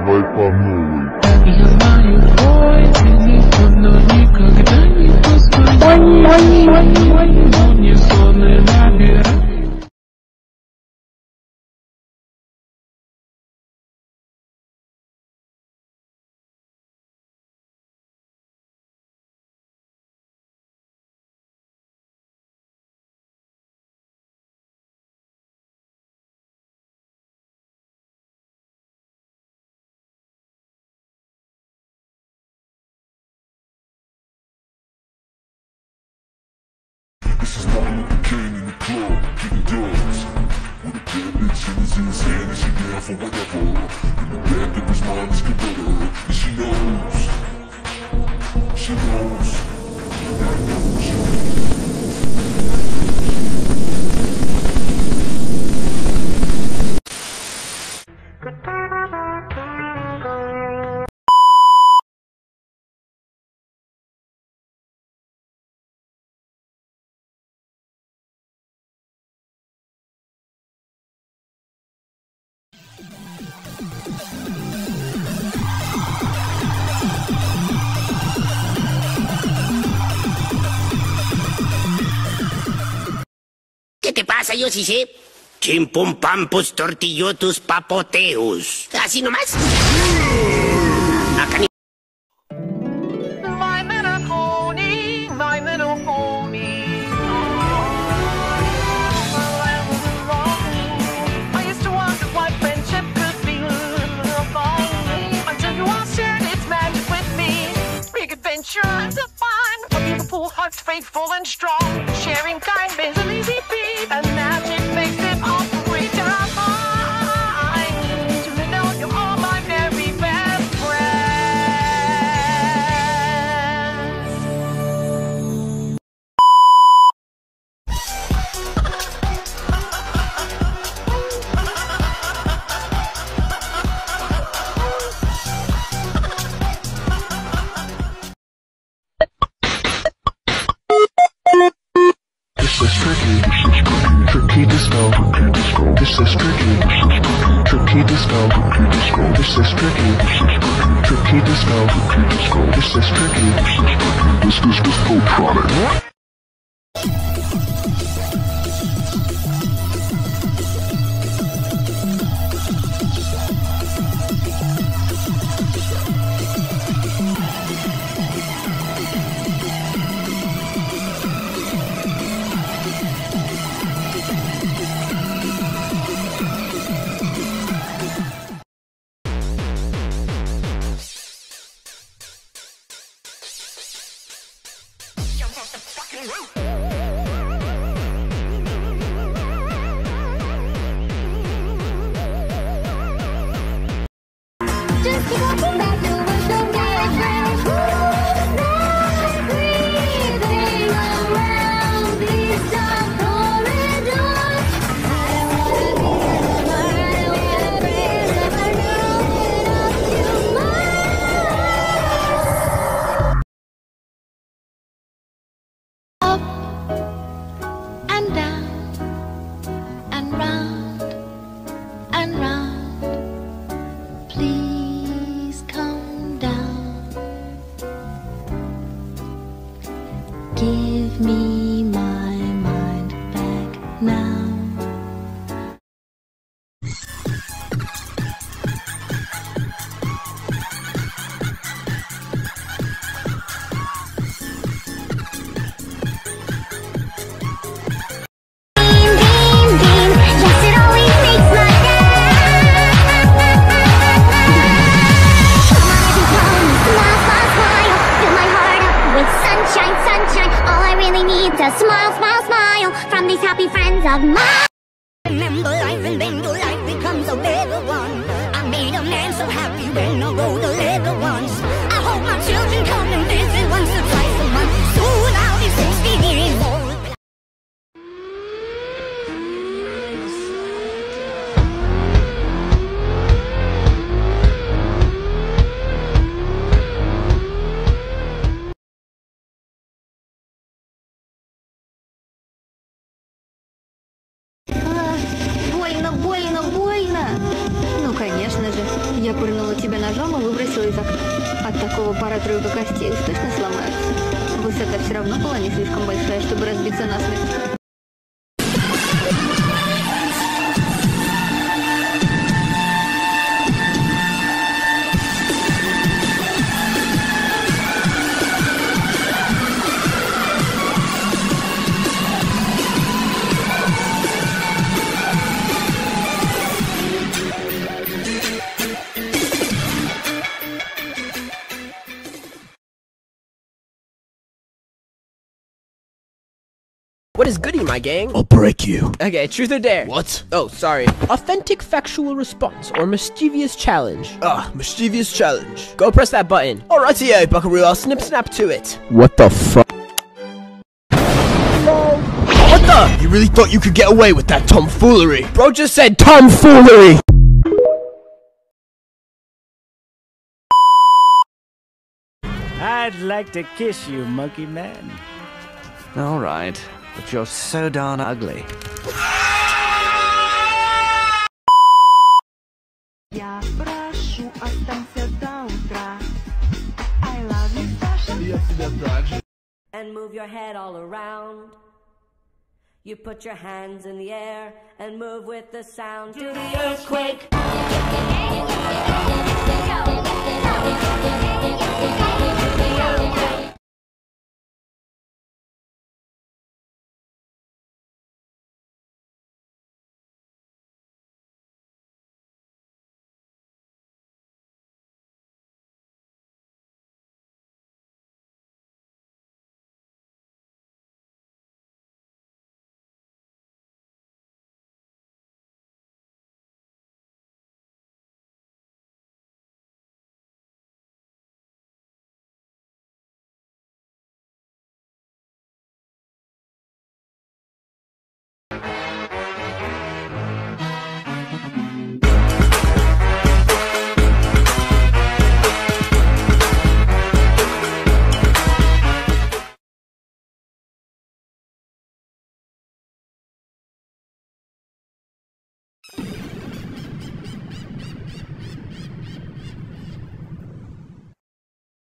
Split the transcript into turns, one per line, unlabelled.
vai pra nula. careful with the flow.
¿Qué te pasa, yo sí sé? Chimpum pampus tortillotus papoteus. ¿Así nomás?
tricky. this is Tricky disco.
This is tricky. Tricky disco. This is tricky. This is Tricky disco. This is tricky.
This is disco product.
Come. give me. Высота все равно была не слишком большая, чтобы разбиться насмерть.
What is goody, my gang?
I'll break you.
Okay, truth or dare?
What?
Oh, sorry. Authentic factual response or mischievous challenge.
Ah, mischievous challenge.
Go press that button.
Alrighty, yeah, Buckaroo, I'll snip snap to it.
What the fuck?
What the? You really thought you could get away with that tomfoolery?
Bro just said tomfoolery.
I'd like to kiss you, monkey man.
Alright, but you're so darn ugly.
Я прошу, останься до утра. I love you, Sasha.
and move your head all around. You put your hands in the air and move with the sound. Do the earthquake.